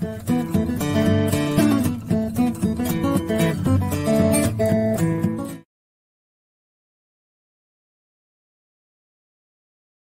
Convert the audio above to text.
Bye.